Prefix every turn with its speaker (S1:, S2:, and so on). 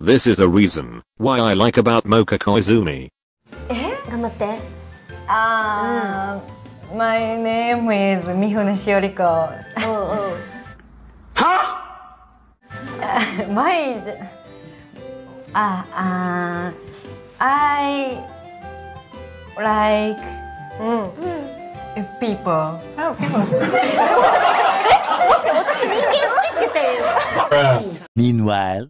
S1: This is a reason why I like about Moeka Koizumi. Eh?
S2: 頑張って。
S3: あー、うん、My name is 三船しおりこ。
S2: おうおう。はっ
S3: ?My じゃ。あ、あー、I like、
S2: うん、
S3: people. Oh, people.
S4: Meanwhile.